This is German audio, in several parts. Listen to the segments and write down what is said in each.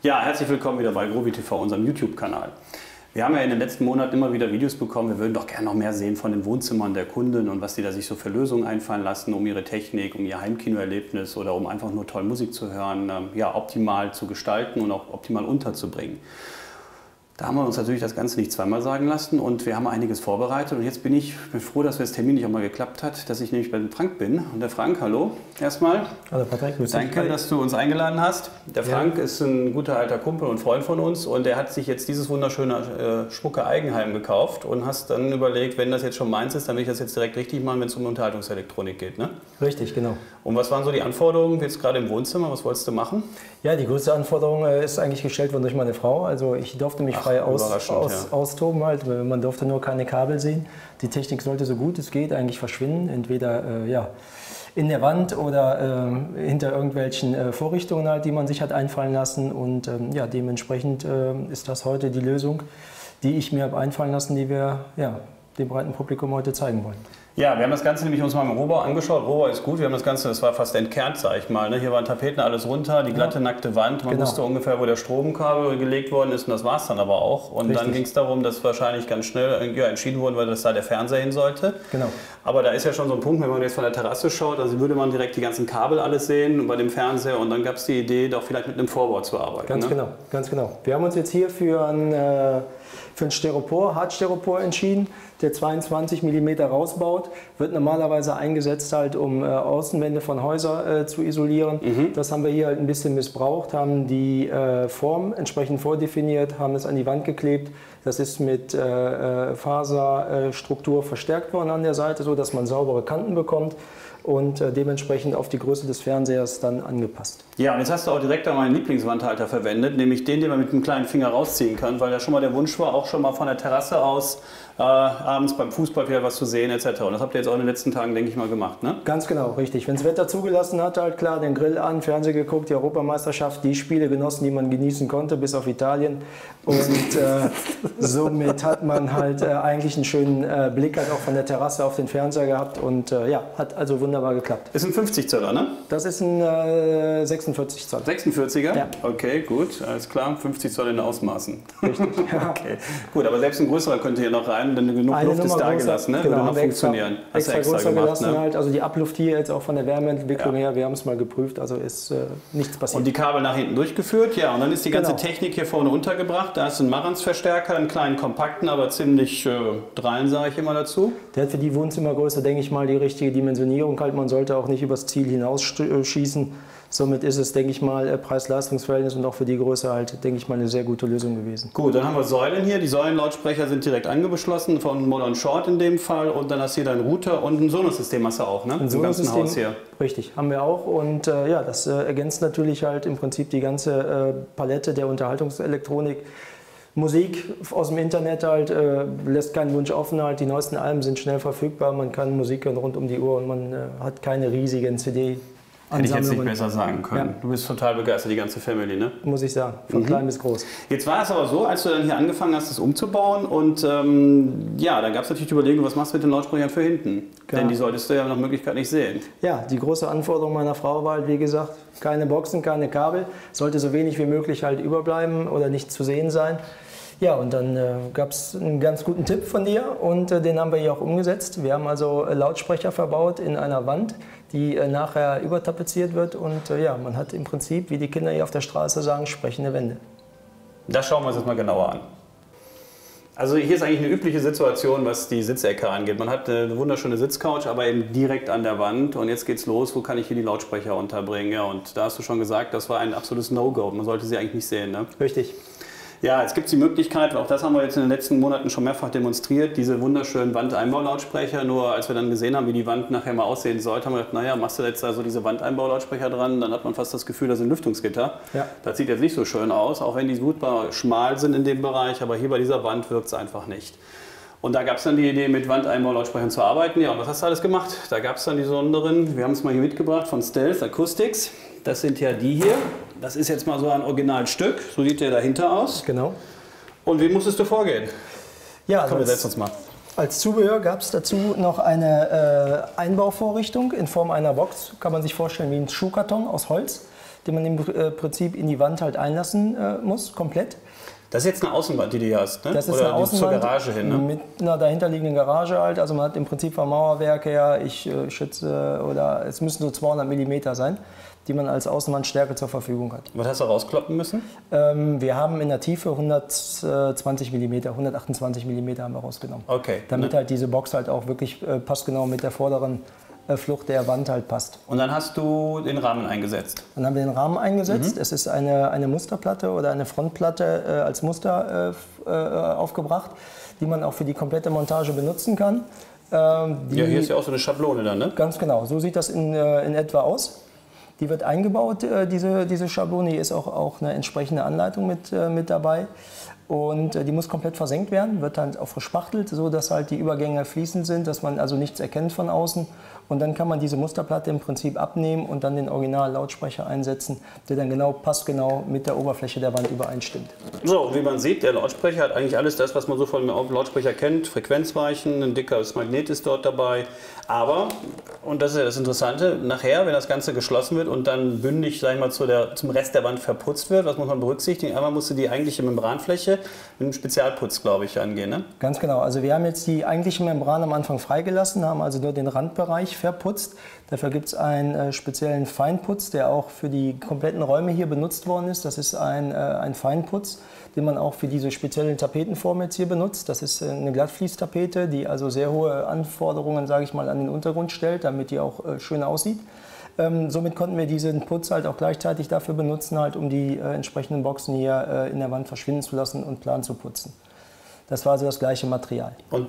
Ja, herzlich willkommen wieder bei Grobi TV, unserem YouTube-Kanal. Wir haben ja in den letzten Monaten immer wieder Videos bekommen. Wir würden doch gerne noch mehr sehen von den Wohnzimmern der Kunden und was die da sich so für Lösungen einfallen lassen, um ihre Technik, um ihr Heimkinoerlebnis oder um einfach nur toll Musik zu hören, ähm, ja, optimal zu gestalten und auch optimal unterzubringen. Da haben wir uns natürlich das Ganze nicht zweimal sagen lassen und wir haben einiges vorbereitet. Und jetzt bin ich bin froh, dass das Termin nicht auch mal geklappt hat, dass ich nämlich bei Frank bin. Und der Frank, hallo erstmal. Hallo Patrick, Danke, dass du uns eingeladen hast. Der Frank ja. ist ein guter alter Kumpel und Freund von uns und der hat sich jetzt dieses wunderschöne äh, Schmucke Eigenheim gekauft und hast dann überlegt, wenn das jetzt schon meins ist, dann will ich das jetzt direkt richtig machen, wenn es um Unterhaltungselektronik geht. Ne? Richtig, genau. Und was waren so die Anforderungen jetzt gerade im Wohnzimmer? Was wolltest du machen? Ja, die größte Anforderung äh, ist eigentlich gestellt worden durch meine Frau. Also ich durfte mich Ach, frei aus, aus, ja. austoben halt. Man durfte nur keine Kabel sehen. Die Technik sollte so gut es geht eigentlich verschwinden. Entweder äh, ja, in der Wand oder äh, hinter irgendwelchen äh, Vorrichtungen halt, die man sich hat einfallen lassen. Und ähm, ja, dementsprechend äh, ist das heute die Lösung, die ich mir habe einfallen lassen, die wir ja, dem breiten Publikum heute zeigen wollen. Ja, wir haben das Ganze nämlich uns mal im Rohbau angeschaut. Rohbau ist gut. Wir haben das Ganze, das war fast entkernt, sag ich mal. Ne? Hier waren Tapeten alles runter, die glatte, nackte Wand. Man genau. wusste ungefähr, wo der Stromkabel gelegt worden ist und das war es dann aber auch. Und Richtig. dann ging es darum, dass wahrscheinlich ganz schnell ja, entschieden wurde, weil das da der Fernseher hin sollte. Genau. Aber da ist ja schon so ein Punkt, wenn man jetzt von der Terrasse schaut, also würde man direkt die ganzen Kabel alles sehen bei dem Fernseher und dann gab es die Idee, doch vielleicht mit einem Vorbau zu arbeiten. Ganz ne? genau, ganz genau. Wir haben uns jetzt hier für ein, äh, für ein Styropor, Hartstyropor entschieden der 22 mm rausbaut, wird normalerweise eingesetzt halt, um äh, Außenwände von Häusern äh, zu isolieren. Mhm. Das haben wir hier halt ein bisschen missbraucht, haben die äh, Form entsprechend vordefiniert, haben es an die Wand geklebt. Das ist mit äh, äh, Faserstruktur verstärkt worden an der Seite, so dass man saubere Kanten bekommt und äh, dementsprechend auf die Größe des Fernsehers dann angepasst. Ja, und jetzt hast du auch direkt meinen Lieblingswandhalter verwendet, nämlich den, den man mit einem kleinen Finger rausziehen kann, weil ja schon mal der Wunsch war, auch schon mal von der Terrasse aus äh, abends beim Fußball wieder was zu sehen etc. Und das habt ihr jetzt auch in den letzten Tagen, denke ich mal, gemacht, ne? Ganz genau, richtig. Wenn das Wetter zugelassen hat, halt klar, den Grill an, Fernsehen geguckt, die Europameisterschaft, die Spiele genossen, die man genießen konnte, bis auf Italien. Und äh, somit hat man halt äh, eigentlich einen schönen äh, Blick halt auch von der Terrasse auf den Fernseher gehabt und äh, ja, hat also wunderbar geklappt. Ist ein 50 Zöller, ne? Das ist ein 46 äh, Zoll. 46er? Ja. Okay, gut, alles klar. 50 Zoll in Ausmaßen. Richtig. okay. Gut, aber selbst ein größerer könnte hier noch rein denn genug Eine Luft Nummer ist da gelassen, ne? Genau, Würde noch funktionieren. Extra, extra, extra größer gemacht, gelassen ne? halt. Also die Abluft hier jetzt auch von der Wärmeentwicklung ja. her, wir haben es mal geprüft, also ist äh, nichts passiert. Und die Kabel nach hinten durchgeführt, ja. Und dann ist die ganze genau. Technik hier vorne untergebracht. Da ist ein Marantz-Verstärker, einen kleinen kompakten, aber ziemlich äh, dreien, sage ich immer dazu. Der hat für die Wohnzimmergröße, denke ich mal, die richtige Dimensionierung halt. Man sollte auch nicht übers Ziel hinausschießen. Somit ist es, denke ich mal, Preis-Leistungs-Verhältnis und auch für die Größe halt, denke ich mal, eine sehr gute Lösung gewesen. Gut, dann haben wir Säulen hier. Die Säulenlautsprecher sind direkt angeschlossen von Modern Short in dem Fall und dann hast du hier deinen Router und ein Sonos-System hast du auch, ne? Ein Sonos-System, Haus hier. Richtig, haben wir auch und äh, ja, das äh, ergänzt natürlich halt im Prinzip die ganze äh, Palette der Unterhaltungselektronik. Musik aus dem Internet halt, äh, lässt keinen Wunsch offen halt. Die neuesten Alben sind schnell verfügbar, man kann Musik hören rund um die Uhr und man äh, hat keine riesigen CD Hätte ich jetzt nicht besser sagen können. Ja. Du bist total begeistert, die ganze Family, ne? Muss ich sagen, von mhm. klein bis groß. Jetzt war es aber so, als du dann hier angefangen hast, das umzubauen und ähm, ja, da gab es natürlich die Überlegung, was machst du mit den Lautsprechern für hinten? Klar. Denn die solltest du ja nach Möglichkeit nicht sehen. Ja, die große Anforderung meiner Frau war halt, wie gesagt, keine Boxen, keine Kabel, sollte so wenig wie möglich halt überbleiben oder nicht zu sehen sein. Ja, und dann äh, gab es einen ganz guten Tipp von dir und äh, den haben wir hier auch umgesetzt. Wir haben also äh, Lautsprecher verbaut in einer Wand, die äh, nachher übertapeziert wird und äh, ja, man hat im Prinzip, wie die Kinder hier auf der Straße sagen, sprechende Wände. Das schauen wir uns jetzt mal genauer an. Also hier ist eigentlich eine übliche Situation, was die Sitzecke angeht. Man hat eine wunderschöne Sitzcouch, aber eben direkt an der Wand. Und jetzt geht's los, wo kann ich hier die Lautsprecher unterbringen? Ja, und da hast du schon gesagt, das war ein absolutes No-Go. Man sollte sie eigentlich nicht sehen, ne? Richtig. Ja, es gibt die Möglichkeit, auch das haben wir jetzt in den letzten Monaten schon mehrfach demonstriert, diese wunderschönen Wandeinbaulautsprecher. Nur als wir dann gesehen haben, wie die Wand nachher mal aussehen sollte, haben wir gedacht, naja, machst du jetzt also diese Wandeinbaulautsprecher dran, dann hat man fast das Gefühl, das sind Lüftungsgitter. Ja. Das sieht jetzt nicht so schön aus, auch wenn die super schmal sind in dem Bereich, aber hier bei dieser Wand wirkt es einfach nicht. Und da gab es dann die Idee, mit Wandeinbaulautsprechern zu arbeiten. Ja, und was hast du alles gemacht? Da gab es dann die besonderen, wir haben es mal hier mitgebracht, von Stealth Acoustics. Das sind ja die hier. Das ist jetzt mal so ein Originalstück. So sieht der dahinter aus. Genau. Und wie musstest du vorgehen? Ja, Komm, wir setzen uns mal. Als Zubehör gab es dazu noch eine äh, Einbauvorrichtung in Form einer Box. Kann man sich vorstellen wie ein Schuhkarton aus Holz den man im äh, Prinzip in die Wand halt einlassen äh, muss, komplett. Das ist jetzt eine Außenwand, die du hier hast, ne? Das ist Oder eine die zur Außenwand Garage hin, ne? mit einer dahinterliegenden Garage halt. Also man hat im Prinzip vom Mauerwerk her, ich äh, schätze, oder es müssen so 200 Millimeter sein, die man als Außenwandstärke zur Verfügung hat. Was hast du rauskloppen müssen? Ähm, wir haben in der Tiefe 120 Millimeter, 128 Millimeter haben wir rausgenommen. Okay. Damit Ne? halt diese Box halt auch wirklich äh, passgenau mit der vorderen Flucht der Wand halt passt. Und dann hast du den Rahmen eingesetzt. Dann haben wir den Rahmen eingesetzt. Es ist eine, eine Musterplatte oder eine Frontplatte äh, als Muster äh, äh, aufgebracht, die man auch für die komplette Montage benutzen kann. Ähm, Ja, hier ist ja auch so eine Schablone dann, ne? Ganz genau, so sieht das in, äh, in etwa aus. Die wird eingebaut, äh, diese, diese Schablone. Hier ist auch, auch eine entsprechende Anleitung mit, äh, mit dabei. Und äh, die muss komplett versenkt werden, wird dann auch verspachtelt, so dass halt die Übergänge fließend sind, dass man also nichts erkennt von außen. Und dann kann man diese Musterplatte im Prinzip abnehmen und dann den Original-Lautsprecher einsetzen, der dann genau passgenau mit der Oberfläche der Wand übereinstimmt. So, wie man sieht, der Lautsprecher hat eigentlich alles das, was man so von einem Lautsprecher kennt. Frequenzweichen, ein dickes Magnet ist dort dabei. Aber, und das ist ja das Interessante, nachher, wenn das Ganze geschlossen wird und dann bündig, sag ich mal, zu der, zum Rest der Wand verputzt wird, was muss man berücksichtigen? Einmal musste die eigentliche Membranfläche mit einem Spezialputz, glaube ich, angehen. Ne? Ganz genau. Also wir haben jetzt die eigentliche Membran am Anfang freigelassen, haben also nur den Randbereich verputzt. Dafür gibt es einen äh, speziellen Feinputz, der auch für die kompletten Räume hier benutzt worden ist. Das ist ein, äh, ein Feinputz, den man auch für diese speziellen Tapetenform jetzt hier benutzt. Das ist äh, eine Glattfließtapete, die also sehr hohe Anforderungen, sage ich mal, an den Untergrund stellt, damit die auch äh, schön aussieht. Ähm, somit konnten wir diesen Putz halt auch gleichzeitig dafür benutzen, halt, um die äh, entsprechenden Boxen hier äh, in der Wand verschwinden zu lassen und plan zu putzen. Das war also das gleiche Material. Und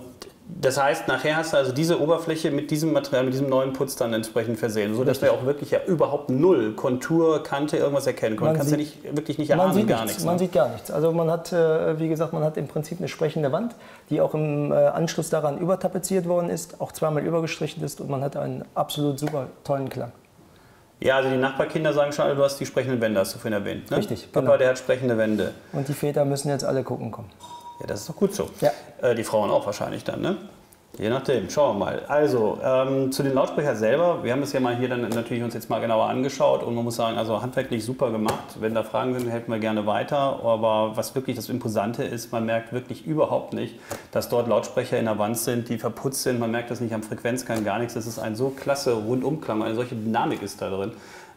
das heißt, nachher hast du also diese Oberfläche mit diesem Material, mit diesem neuen Putz dann entsprechend versehen, so dass wir auch wirklich ja überhaupt null Kontur, Kante, irgendwas erkennen können. Man Man kannst ja sieht- nicht, wirklich nicht Man erahnen, sieht gar nichts, nichts. man ne? sieht gar nichts. Also man hat, äh, wie gesagt, man hat im Prinzip eine sprechende Wand, die auch im äh, Anschluss daran übertapeziert worden ist, auch zweimal übergestrichen ist und man hat einen absolut super tollen Klang. Ja, also die Nachbarkinder sagen schon alle, du hast die sprechenden Wände, hast du vorhin erwähnt. Ne? Richtig, Papa, genau. der hat sprechende Wände. Und die Väter müssen jetzt alle gucken kommen. Ja, das ist doch gut so. Ja. Äh, die Frauen auch wahrscheinlich dann, ne? Je nachdem, schauen wir mal. Also, ähm, zu den Lautsprechern selber, wir haben es ja mal hier dann natürlich uns jetzt mal genauer angeschaut und man muss sagen, also handwerklich super gemacht. Wenn da Fragen sind, helfen wir gerne weiter. Aber was wirklich das Imposante ist, man merkt wirklich überhaupt nicht, dass dort Lautsprecher in der Wand sind, die verputzt sind. Man merkt das nicht am Frequenzgang, gar nichts. Das ist ein so klasse Rundumklang, eine solche Dynamik ist da drin.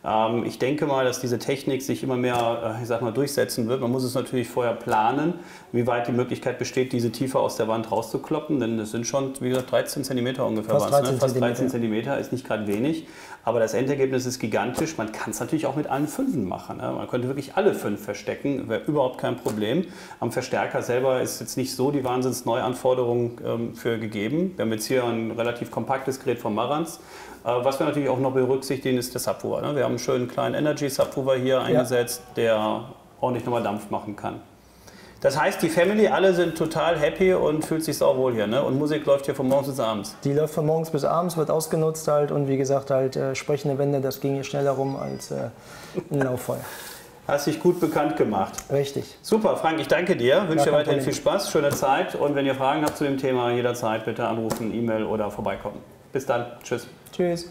Ähm, ich denke mal, dass diese Technik sich immer mehr, äh, ich sag mal, durchsetzen wird. Man muss es natürlich vorher planen, wie weit die Möglichkeit besteht, diese tiefer aus der Wand rauszukloppen. Denn das sind schon, wie gesagt, 13 cm ungefähr. Fast waren's, 13 Fast 13 Zentimeter. cm ist nicht gerade wenig. Aber das Endergebnis ist gigantisch. Man kann es natürlich auch mit allen Fünfen machen. Ne? Man könnte wirklich alle fünf verstecken, wäre überhaupt kein Problem. Am Verstärker selber ist jetzt nicht so die Wahnsinns-Neuanforderung ähm, für gegeben. Wir haben jetzt hier ein relativ kompaktes Gerät von Marantz. Äh, was wir natürlich auch noch berücksichtigen, ist der Subwoofer. Ne? Wir haben einen schönen kleinen Energy-Subwoofer hier eingesetzt, der ordentlich nochmal Dampf machen kann. Das heißt, die Family, alle sind total happy und fühlt sich sauwohl hier. Ne? Und Musik läuft hier von morgens bis abends. Die läuft von morgens bis abends, wird ausgenutzt halt und wie gesagt halt äh, sprechende Wände, das ging hier schneller rum als äh, ein Lauffeuer. Hast dich gut bekannt gemacht. Richtig. Super, Frank, ich danke dir. Wünsche dir weiterhin viel Spaß, schöne Zeit. Und wenn ihr Fragen habt zu dem Thema, jederzeit bitte anrufen, E-Mail oder vorbeikommen. Bis dann. Tschüss. Tschüss.